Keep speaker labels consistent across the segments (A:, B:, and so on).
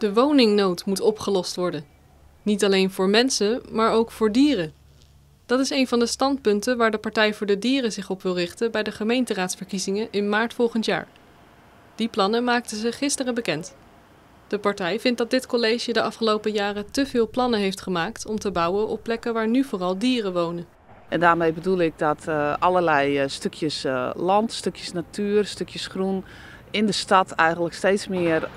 A: De woningnood moet opgelost worden. Niet alleen voor mensen, maar ook voor dieren. Dat is een van de standpunten waar de Partij voor de Dieren zich op wil richten bij de gemeenteraadsverkiezingen in maart volgend jaar. Die plannen maakten ze gisteren bekend. De partij vindt dat dit college de afgelopen jaren te veel plannen heeft gemaakt om te bouwen op plekken waar nu vooral dieren wonen.
B: En daarmee bedoel ik dat uh, allerlei uh, stukjes uh, land, stukjes natuur, stukjes groen in de stad eigenlijk steeds meer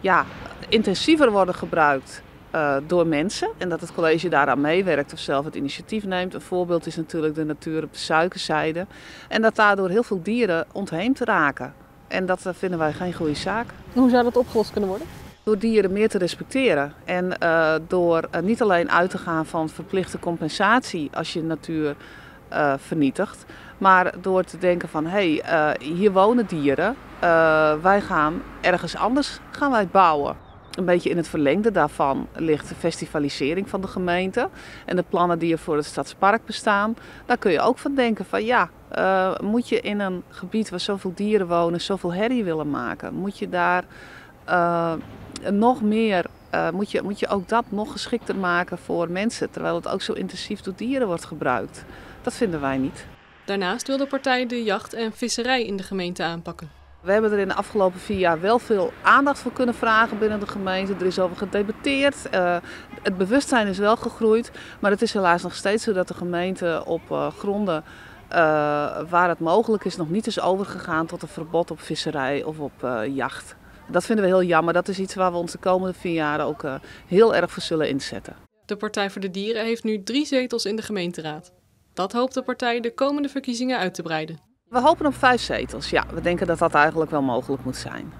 B: ja, intensiever worden gebruikt door mensen. En dat het college daaraan meewerkt of zelf het initiatief neemt. Een voorbeeld is natuurlijk de natuur op de suikerzijde. En dat daardoor heel veel dieren ontheemd raken. En dat vinden wij geen goede zaak.
A: Hoe zou dat opgelost kunnen worden?
B: Door dieren meer te respecteren en uh, door niet alleen uit te gaan van verplichte compensatie als je natuur vernietigt, maar door te denken van hé, hey, hier wonen dieren, wij gaan ergens anders gaan wij bouwen. Een beetje in het verlengde daarvan ligt de festivalisering van de gemeente en de plannen die er voor het stadspark bestaan. Daar kun je ook van denken van ja, moet je in een gebied waar zoveel dieren wonen, zoveel herrie willen maken? Moet je daar nog meer uh, moet, je, moet je ook dat nog geschikter maken voor mensen, terwijl het ook zo intensief door dieren wordt gebruikt. Dat vinden wij niet.
A: Daarnaast wil de partij de jacht en visserij in de gemeente aanpakken.
B: We hebben er in de afgelopen vier jaar wel veel aandacht voor kunnen vragen binnen de gemeente. Er is over gedebatteerd. Uh, het bewustzijn is wel gegroeid. Maar het is helaas nog steeds zo dat de gemeente op uh, gronden uh, waar het mogelijk is nog niet is overgegaan tot een verbod op visserij of op jacht. Dat vinden we heel jammer. Dat is iets waar we ons de komende vier jaar ook heel erg voor zullen inzetten.
A: De Partij voor de Dieren heeft nu drie zetels in de gemeenteraad. Dat hoopt de partij de komende verkiezingen uit te breiden.
B: We hopen op vijf zetels. Ja, we denken dat dat eigenlijk wel mogelijk moet zijn.